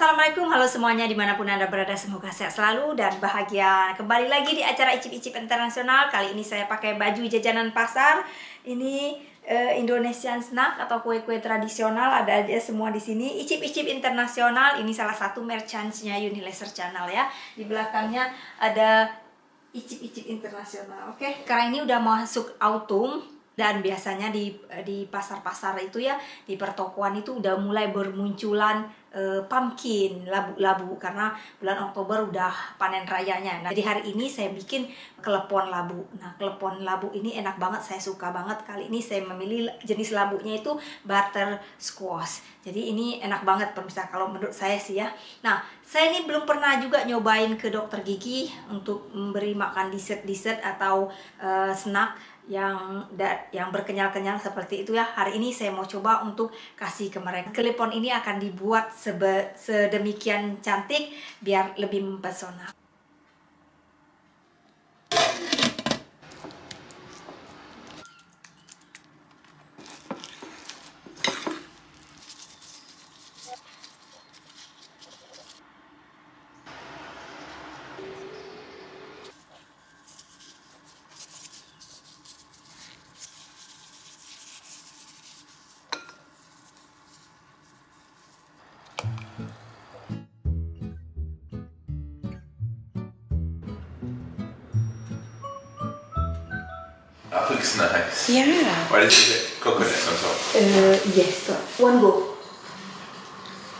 Assalamualaikum, halo semuanya di mana pun anda berada semoga sehat selalu dan bahagia. Kembali lagi di acara Icip-Icip Internasional. Kali ini saya pakai baju jajanan pasar. Ini uh, Indonesian snack atau kue-kue tradisional ada aja semua di sini. Icip-Icip Internasional ini salah satu merchantnya Unilever Channel ya. Di belakangnya ada Icip-Icip Internasional oke? Okay? Karena ini udah masuk autumn dan biasanya di di pasar-pasar itu ya di pertokoan itu udah mulai bermunculan uh, pumpkin labu-labu karena bulan Oktober udah panen rayanya. Nah, jadi hari ini saya bikin kelepon labu. Nah, kelepon labu ini enak banget, saya suka banget. Kali ini saya memilih jenis labunya itu butter squash. Jadi ini enak banget pemirsa kalau menurut saya sih ya. Nah, saya ini belum pernah juga nyobain ke dokter gigi untuk memberi makan dessert-dessert atau uh, snack yang yang berkenyal-kenyal seperti itu ya. Hari ini saya mau coba untuk kasih ke mereka. Klepon ini akan dibuat sebe, sedemikian cantik biar lebih mempesona. Looks nice. Yeah. Why did you get coconut on top? Uh, yes, one go.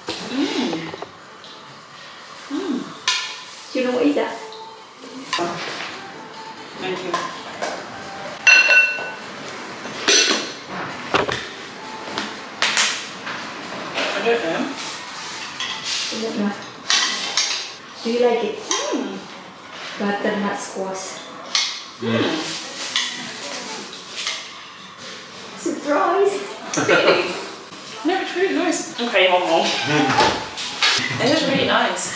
Mm. Mm. You know what is that? Thank you. I don't know. I don't know. Do you like it? Mm. Butternut squash. Mm. Surprise! Really? no, it's really nice. Okay, one more. it is really nice.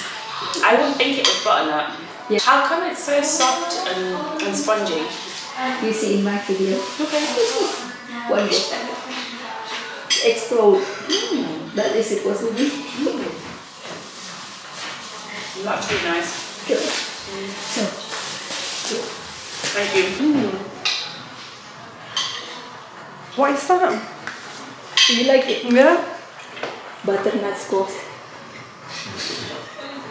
I wouldn't think it was butternut. Yeah. How come it's so soft and, and spongy? You see in my video. Okay. One go. Explode. That is supposed to be. That's really nice. Good. So, Thank you. What is that? do you like it? Yeah. Butternut squash.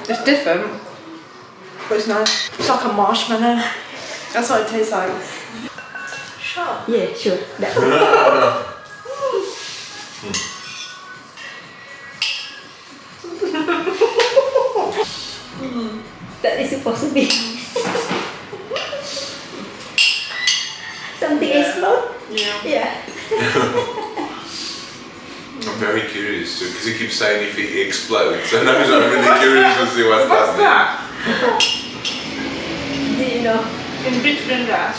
It's different, but it's nice. It's like a marshmallow. That's what it tastes like. Sure. Yeah, sure. That's hmm. that is supposed to be something explode. Yeah. Yeah. I'm very curious because he keeps saying if it explodes. And I'm really curious to see what's, What's happening. that? Do you know In between that,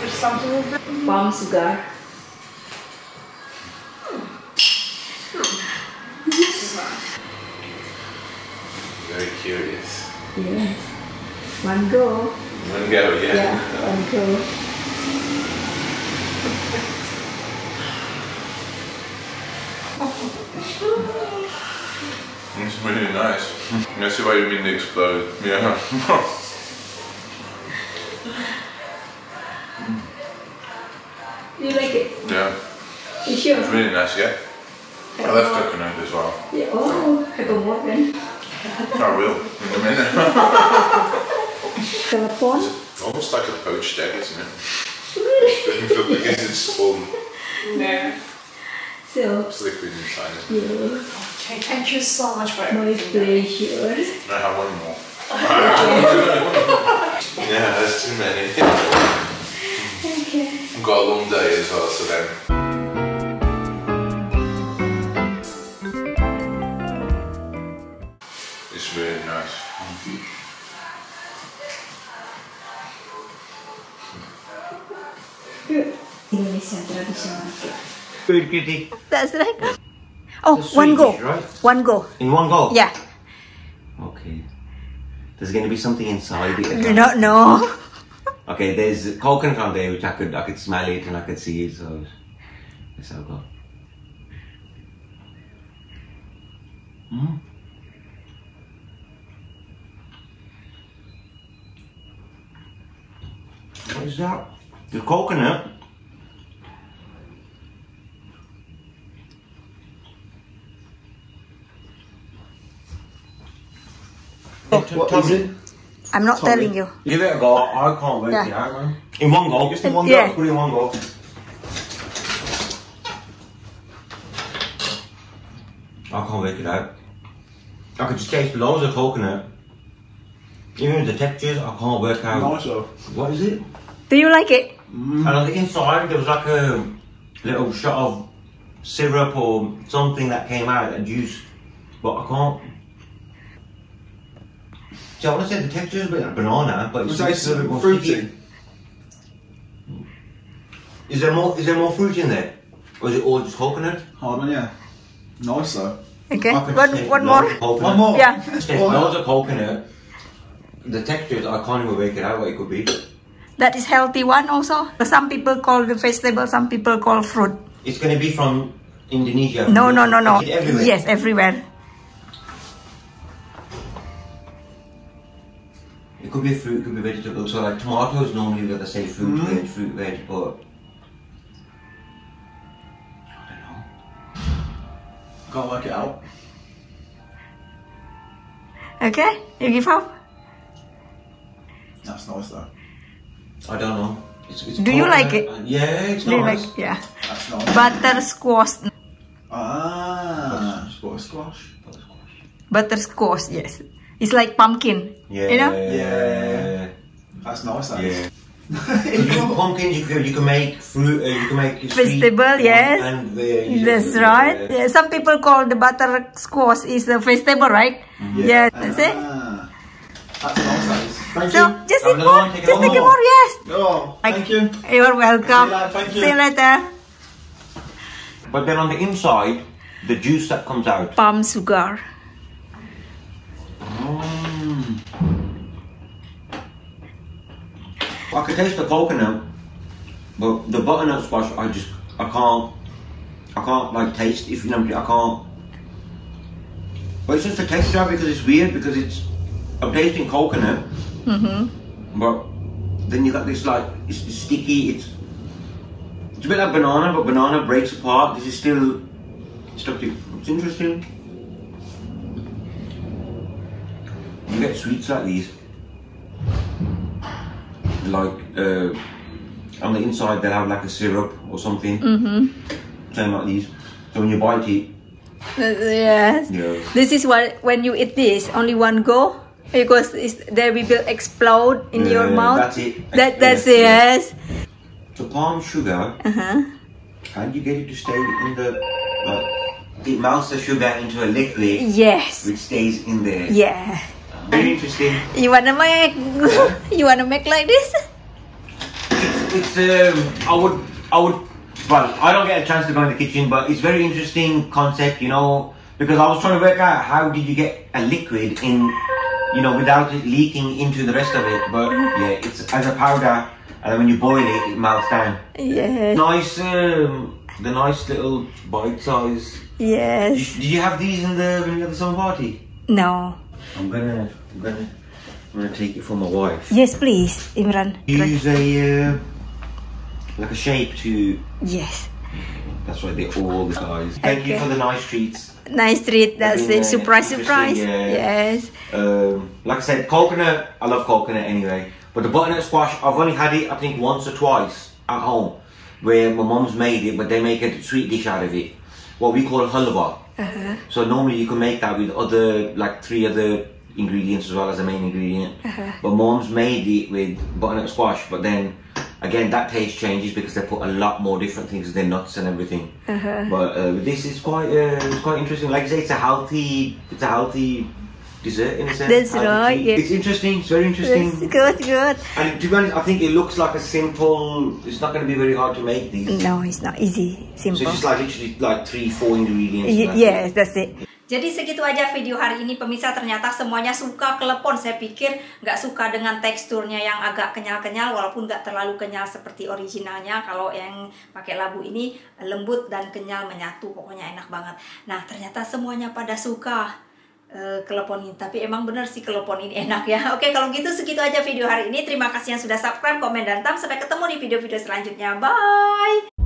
there's something with that. palm sugar? Very curious. Yes. One go. One go, yeah. Yeah, one go. Really nice. I see why you mean to explode. Yeah. You like it? yeah. You sure? It's really nice, yeah. I love coconut as well. Yeah. Oh, have a more then. I will in a minute. Klepon. Almost like a poached egg, isn't it? because it's all No. So, it's liquid inside. Isn't it? yeah, Okay, thank you so much for my everything. pleasure. I have one more? yeah, that's too many. Okay. I've got a long day as well, so then. It's really nice. Good. Indonesian traditional cake. Food kitty. That's right. Oh, Swedish, one go. Right? One go. In one go? Yeah. Okay. There's going to be something inside it. No, no. Okay, there's coconut on there, which I could I could smell it and I could see it, so let's have a go. Mm. What is that? The coconut What is it? I'm not Sorry. telling you. Give it a go. I can't work Yeah. it out, man. In one go. Just in one Yeah. go. Put it in one go. I can't work it out. I could just taste loads of coconut. Even the textures, I can't work out. Nice. What is it? Do you like it? Mm. And on the inside, there was like a little shot of syrup or something that came out, a juice. But I can't. So I want to say the texture is a bit like banana, but it's Was a little bit more fruity? sticky. Hmm. Is there more? Is there more fruit in there, or is it all just coconut? Hard one, yeah. Nice though. Okay. One, one more. coconut. One more. Yeah. Taste Well, loads of coconut. The textures, I can't even work it out what it could be. That is healthy one also. Some people call the vegetable, some people call fruit. It's going to be from Indonesia. No, no, no, no. Is everywhere? Yes, everywhere. It could be fruit, it could be vegetable. So like tomatoes normally we got to say fruit, Mm. veg, fruit, veg, but I don't know. Can't work it out. Okay, you give up. That's nice though. I don't know. It's, it's Do you like it? Uh, Yeah, it's Do you nice. like? Yeah. That's nice. Butter squash. ah. What squash? Butter squash. Yes. It's like pumpkin. Yeah. You know? Yeah. That's nice. That Yeah. is. You- pumpkins, you can, you can make fruit, uh, you can make sweet Vegetable, yes. And the, you That's right. yeah. Yeah, some people call the butter squash is a vegetable, right? Yeah. that's it. Ah. That's nice. Thank So you. just eat more. one, take Just one take more. more. Yes. Oh, Like- thank you. You're welcome. See you later, thank you. See you later. But then on the inside, the juice that comes out. Palm sugar. I can taste the coconut, but the butternut squash, I just, I can't, I can't like taste. If you know, what I can't. But it's just a texture because it's weird because it's, I'm tasting coconut, Mm-hmm. but then you got this like, it's, it's sticky. It's, it's a bit like banana, but banana breaks apart. This is still, stuck to. It's interesting. You get sweets like these like uh, on the inside they'll have like a syrup or something. Mm-hmm. Same like these. So when you bite it, Uh, yes. yeah. This is what when you eat this only one go because it's, they will explode in your mouth. that's it. That that's Yes, yes. The palm sugar, Uh huh. how do you get it to stay in the like it melts the sugar into a liquid Yes. which stays in there. Yeah. Very interesting. You wanna make? you wanna make like this? It's um I would I would well I don't get a chance to go in the kitchen but it's very interesting concept you know because I was trying to work out how did you get a liquid in you know without it leaking into the rest of it but yeah it's as a powder and then when you boil it it melts down Yeah. nice um the nice little bite size Yes. did you have these in the when you had the summer party No. I'm gonna I'm gonna I'm gonna take it for my wife Yes, please, Imran. use a uh, like a shape to Yes. That's why they're all the guys. Thank you for the nice treats. Nice treat. That's it. Surprise, surprise. yeah. Yes. Um, like I said, coconut. I love coconut anyway. But the butternut squash, I've only had it I think once or twice at home, where my mum's made it, but they make a sweet dish out of it. What we call halwa. Uh-huh. So normally you can make that with other like three other ingredients as well as the main ingredient. Uh-huh. But mom's made it with butternut squash, but then again that taste changes because they put a lot more different things than nuts and everything. Uh-huh. But uh, this is quite uh, it's quite interesting. Like I say, it's a healthy it's a healthy dessert in a sense. That's healthy right, yeah. It's interesting. It's very interesting. That's good, good. And to be honest, I think it looks like a simple. It's not going to be very hard to make these. No, it's not easy. So Simple. it's just like literally like three, four ingredients. Y- that's it. yes, that's it. Jadi segitu aja video hari ini pemirsa ternyata semuanya suka klepon saya pikir nggak suka dengan teksturnya yang agak kenyal-kenyal walaupun nggak terlalu kenyal seperti originalnya kalau yang pakai labu ini lembut dan kenyal menyatu pokoknya enak banget nah ternyata semuanya pada suka eh, kelepon tapi emang bener sih kelepon ini enak ya. Oke kalau gitu segitu aja video hari ini. Terima kasih yang sudah subscribe komen dan tam sampai ketemu di video-video selanjutnya. Bye